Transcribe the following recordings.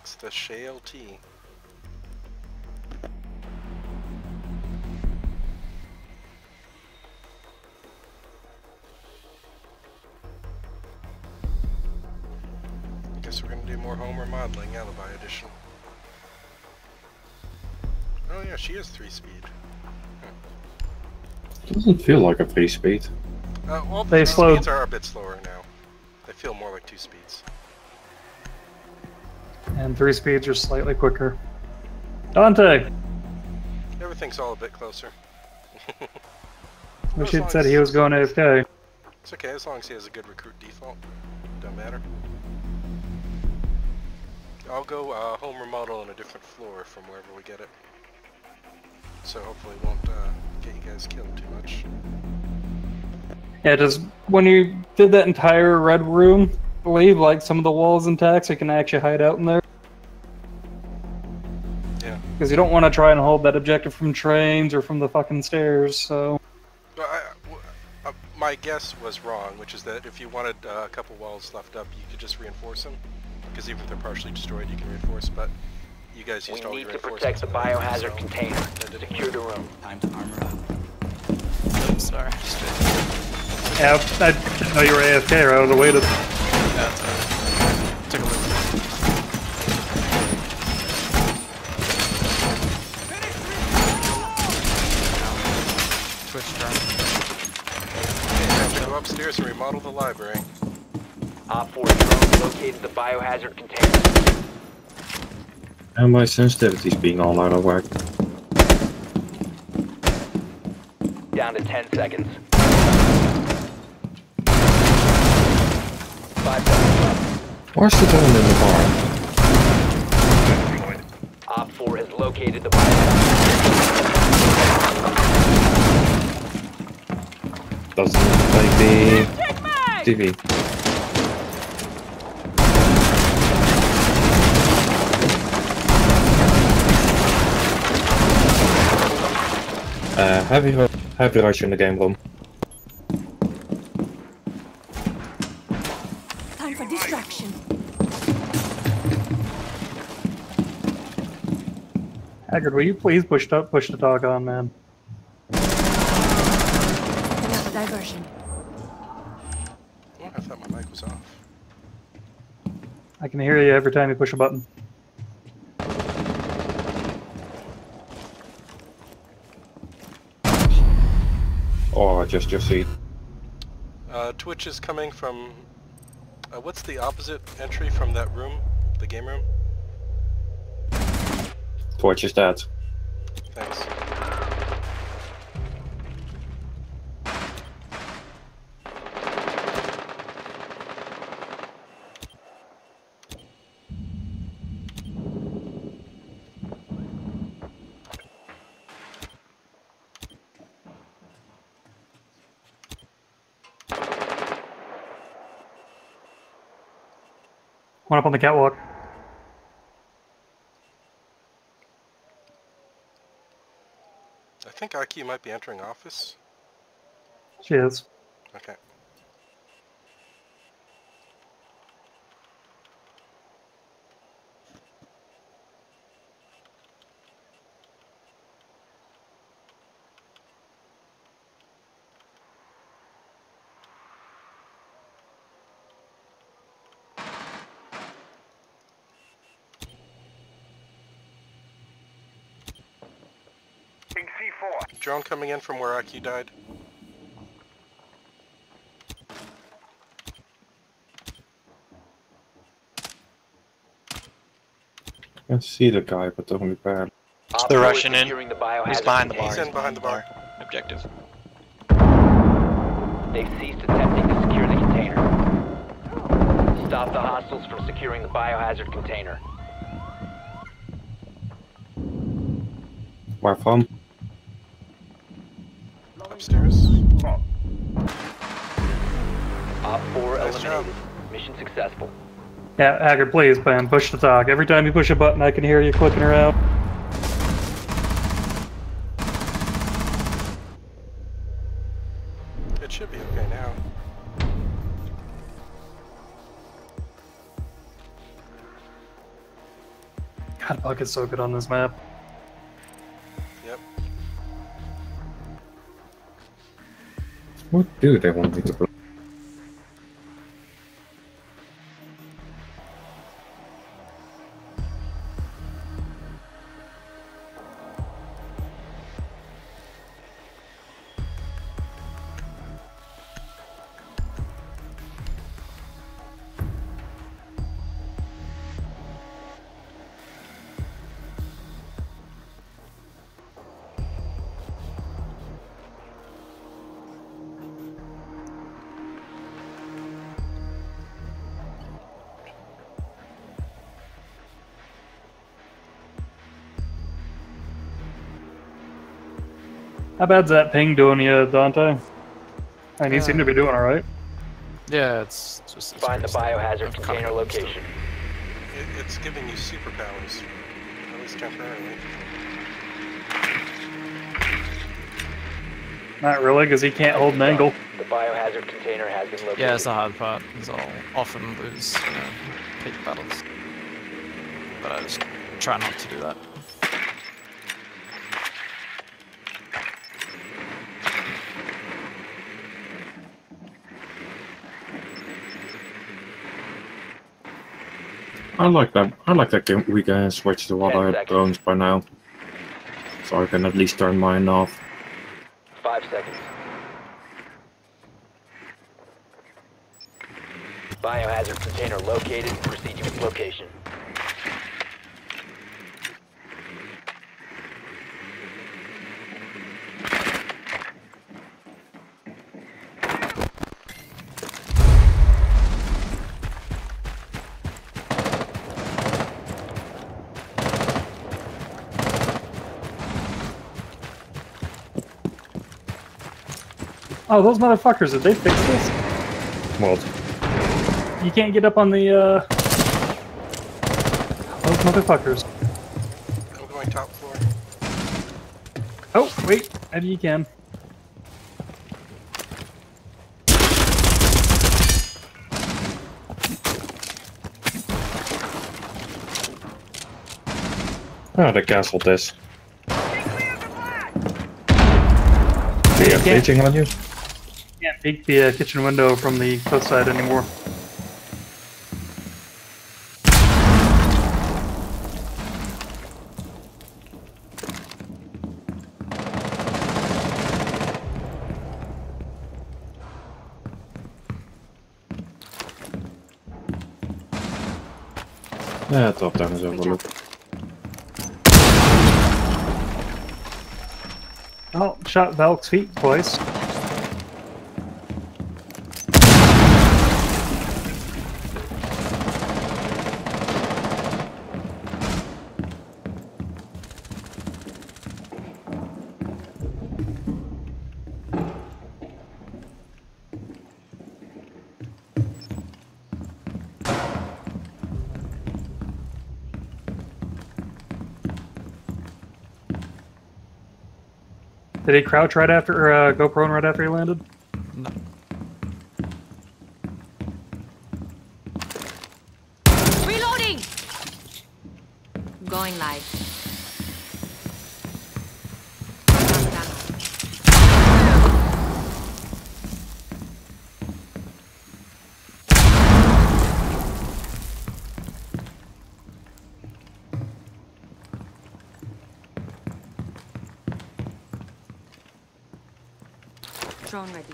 It's the Chalet. Guess we're gonna do more home remodeling, Alibi Edition. Oh yeah, she is three speed. Doesn't feel like a three speed. Uh, well, They the slow. speeds are a bit slower now. They feel more like two speeds. And three speeds are slightly quicker. Dante! Everything's all a bit closer. Wish he'd said he was going AFK. It's okay as long as he has a good recruit default. Don't matter. I'll go uh, home remodel on a different floor from wherever we get it. So hopefully it won't uh, get you guys killed too much. Yeah, just when you did that entire red room, leave like some of the walls intact so you can actually hide out in there. Yeah. Because you don't want to try and hold that objective from trains or from the fucking stairs, so. But I, w- uh, my guess was wrong, which is that if you wanted uh, a couple walls left up, you could just reinforce them. Because even if they're partially destroyed, you can reinforce. But you guys We used all need your to protect the biohazard so container. that Secure the room. Time to armor up. Oops, sorry. Just Yeah, I didn't know you were AFK or I would have waited. yeah, it's alright. Took a look. Twitch drone. Okay, time to go upstairs and remodel the library. OPFOR drone located the biohazard container. And my sensitivity's being all out of whack. Down to 10 seconds. 5 seconds left. Where's the gun in the bar? OPFOR has located the biohazard. Doesn't look like the TV. Uh, heavy, heavy rush in the game room. Time for distraction. Haggard, will you please push up, push the dog on, man? Another diversion. Oh, I thought my mic was off. I can hear you every time you push a button. Or just just see. Uh, Twitch is coming from. Uh, what's the opposite entry from that room? The game room? Torch is dead. Thanks. One up on the catwalk. I think IQ might be entering office. She is. Okay. Drone coming in from where IQ died. I can't see the guy, but only bad. Op They're 4 is rushing in. The He's behind the bar. He's in behind the bar. Objective. They've ceased attempting to secure the container. Stop the hostiles from securing the biohazard container. Where from? Upstairs. Op 4 Nice job. Mission successful. Yeah, Haggard, please, man, push the dog. Every time you push a button, I can hear you clicking around. It should be okay now. God, Buck is so good on this map. What do they want me to play? How bad's that ping doing you, Dante? I mean, you seem to be Uh, doing alright. Yeah, it's just. it's Find the biohazard I've kinda container got used to it. location. It, it's giving you superpowers, at least temporarily. Not really, because he can't hold an angle. The biohazard container has been located. Yeah, it's the hard part. Is I'll often lose you know, peak battles, but I just try not to do that. I like that. I like that game- we can switch to other drones by now. So I can at least turn mine off. Five seconds. Biohazard container located. Proceed to its location. Oh, those motherfuckers, did they fix this? What? You can't get up on the, uh... Those motherfuckers. I'm going top floor. Oh, wait, maybe you can. Ah, they cancelled this. Do you have can't- bleaching on you? Can't peek the uh, kitchen window from the coast side anymore. Yeah, top down is overlooked. Oh, shot Valk's feet twice. Did he crouch right after, uh, go prone right after he landed? No. Reloading! Going live. Drone ready.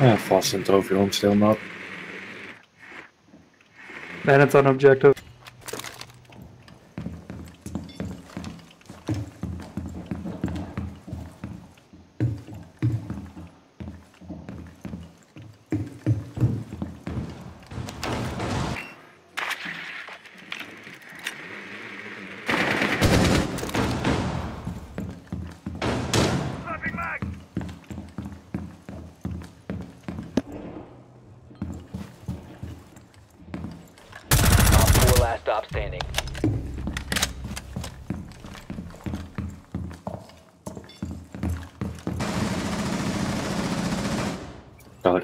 Yeah, fast and trophy room still not. Bandits on objective.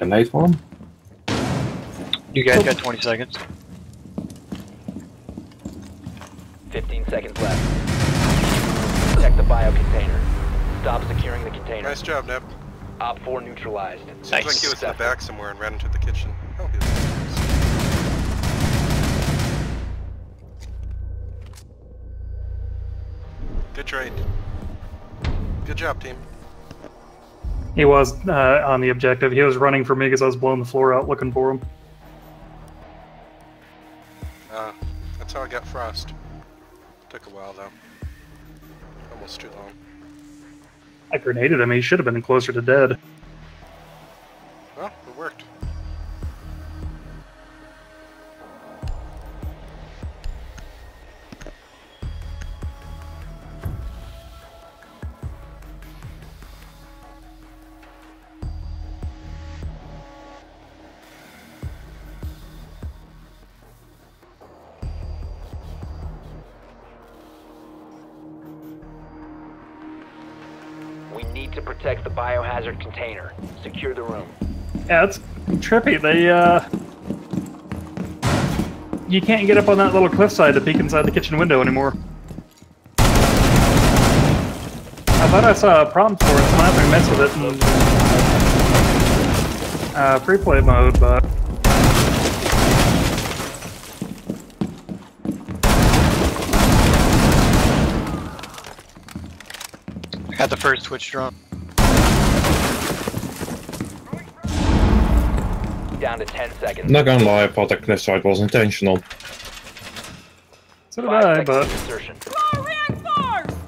Got like a nade for him. You guys got 20 seconds. 15 seconds left. Protect the bio container. Stop securing the container. Nice job, Neb. OPFOR neutralized. Seems Nice. like he was in the back somewhere and ran into the kitchen. Oh, he was Good trade. Good job, team. He was uh, on the objective. He was running for me because I was blowing the floor out looking for him. Uh, that's how I got Frost. Took a while, though. Almost too long. I grenaded him. He should have been closer to dead. Need to protect the biohazard container. Secure the room. Yeah, it's trippy. They, uh. You can't get up on that little cliffside to peek inside the kitchen window anymore. I thought I saw a prompt for it, so I'm gonna mess with it in uh, free play mode, but. Got the first Twitch drone. Down to 10 seconds. Not gonna lie, I thought that cliffside was intentional. So did Five I, but to insertion.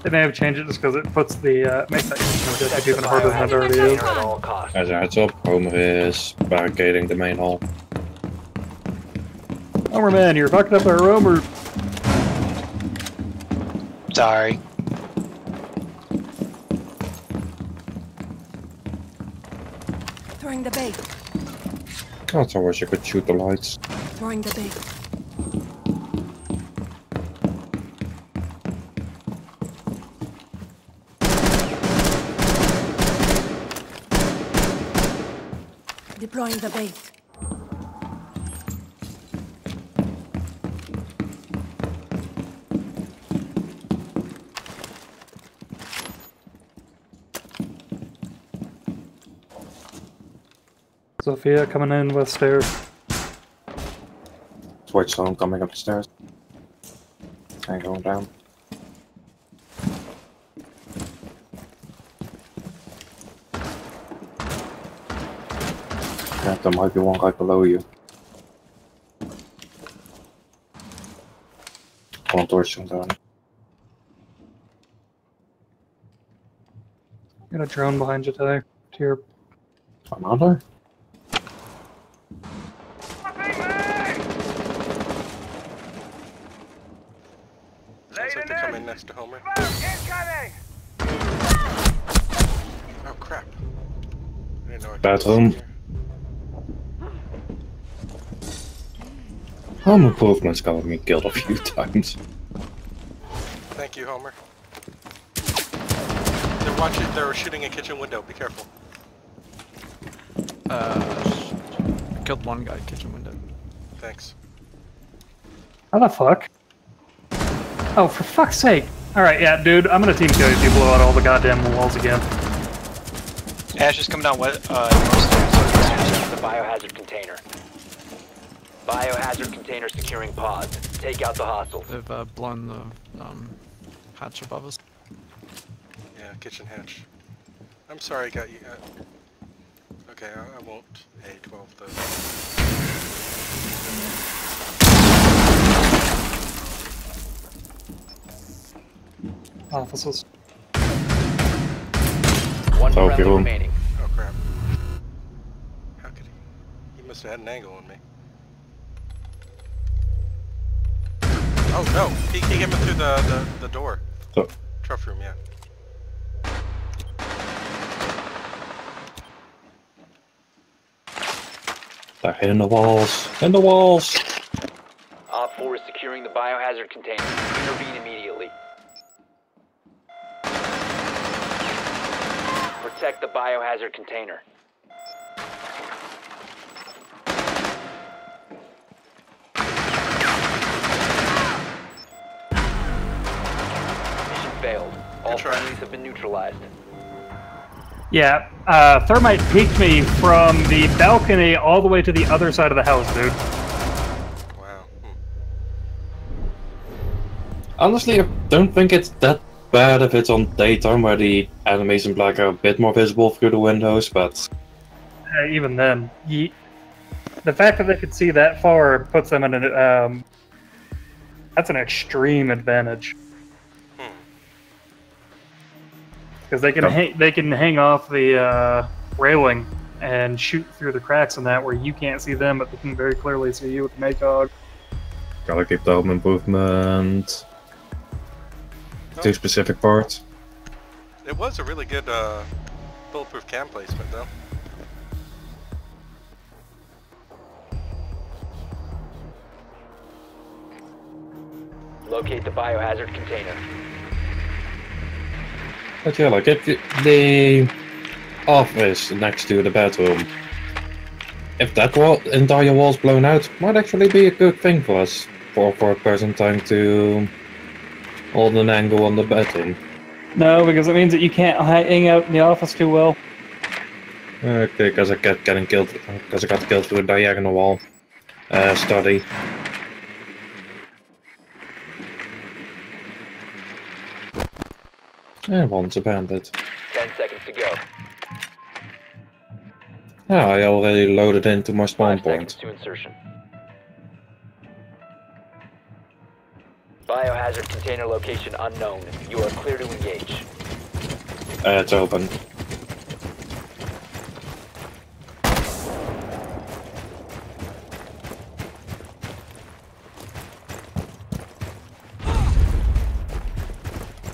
they may have changed it just because it puts the, uh, makes that kitchen Protect objective the even harder than it already is. container at all costs. As a heads up, Homer is barricading the main hall. Homer man, you're fucking up our room Sorry. Throwing the bait. God, I wish I could shoot the lights. Throwing the bait. Deploying the bait. Sophia coming in with stairs. White Stone coming up the stairs. And going down. Yeah, there might be one guy below you. One torch down. Got a drone behind you, today. To your Another? Sounds like they're coming next to Homer. Oh crap. I didn't know I could Bathroom. see here. Home improvement's got me killed a few times. Thank you, Homer. They're watching. They're shooting a kitchen window. Be careful. Uh, killed one guy kitchen window. Thanks. How the fuck? Oh, for fuck's sake! Alright, yeah, dude, I'm gonna team kill you if you blow out all the goddamn walls again. Ash is coming down west, uh, north stairs. The biohazard container. Biohazard container securing pods. Take out the hostiles. They've uh, blown the um, hatch above us. Yeah, kitchen hatch. I'm sorry, I got you. Uh, okay, I, I won't A12 those. Oh, Offices. One Oh, friendly remaining. Oh crap. How could he? He must have had an angle on me. Oh no! He, he came in through the, the, the door. So, Trophy room, yeah. they're hitting the walls. In the walls! OPFOR is securing the biohazard container. Intervene immediately. Protect the biohazard container. Mission failed. All friendlies have been neutralized. Yeah, uh, thermite peeked me from the balcony all the way to the other side of the house, dude. Wow. Hmm. Honestly, I don't think it's that bad if it's on daytime where the enemies in black are a bit more visible through the windows, but Uh, even then, ye- the fact that they could see that far puts them in an um, that's an extreme advantage Hmm. because they can Yeah. hang, they can hang off the uh, railing and shoot through the cracks in that where you can't see them, but they can very clearly see you with the Magog. gotta keep the home improvement to specific parts. It was a really good uh, bulletproof cam placement, though. Locate the biohazard container. But yeah, like if the office next to the bedroom, if that wall, entire wall's blown out, might actually be a good thing for us for for a person trying to hold an angle on the bedroom. No, because it means that you can't hang out in the office too well. Okay, because I kept getting killed because I got killed through a diagonal wall. Uh, study. And one's a bandit. Ten seconds to go. Ah, I already loaded into my spawn Five point. to insertion. Biohazard container location unknown. You are clear to engage. Uh, it's open.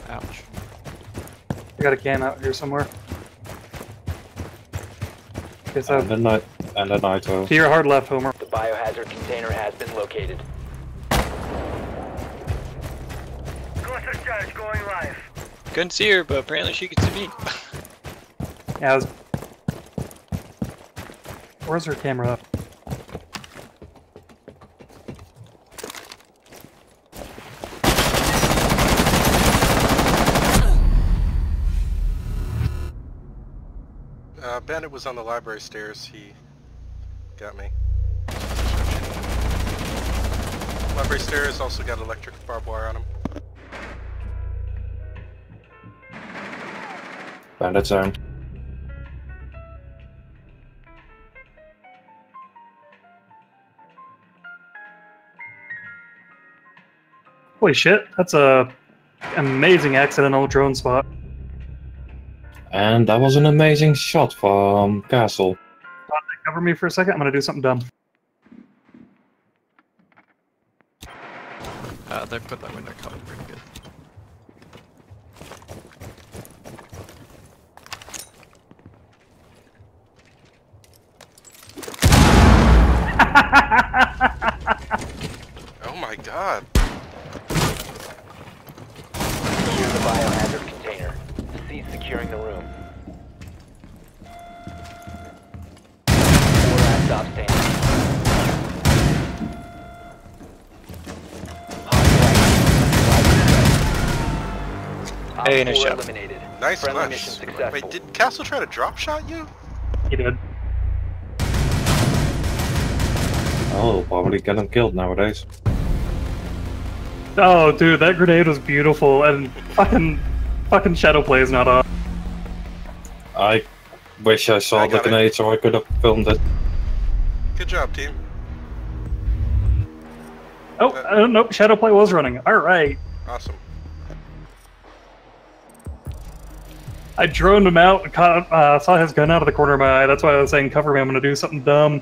Ouch. I got a cam out here somewhere. Okay, so And a night and a nitro. to your hard left, Homer. The biohazard container has been located. Couldn't see her, but apparently she could see me. Yeah, I was... Where's her camera up? Uh, Bandit was on the library stairs. He got me. Library stairs also got electric barbed wire on him. Bandit zone. Holy shit, that's a amazing accidental drone spot. And that was an amazing shot from Castle. Cover me for a second. I'm gonna do something dumb. Uh, they put that window covered pretty good. Oh my god. Secure the biohazard container. Cease securing the room. Four last stop standing. Op Hey, nice four job. eliminated. Nice Friendly mission successful. Wait, did Castle try to drop shot you? He did. Oh, probably get him killed nowadays. Oh, dude, that grenade was beautiful, and fucking, fucking shadow play is not on. I wish I saw I the got it. grenade so I could have filmed it. Good job, team. Oh, uh, nope, shadow play was running. All right, Awesome. I droned him out, and caught, uh, saw his gun out of the corner of my eye. That's why I was saying, cover me. I'm gonna do something dumb.